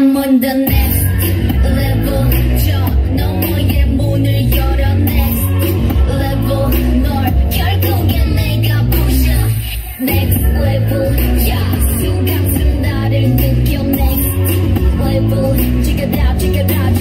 I'm on the next level 저 너머의 문을 열어 next level 널 결국엔 내가 부셔 next level 야 yeah. 순간 나를 느껴 next level check it out check it out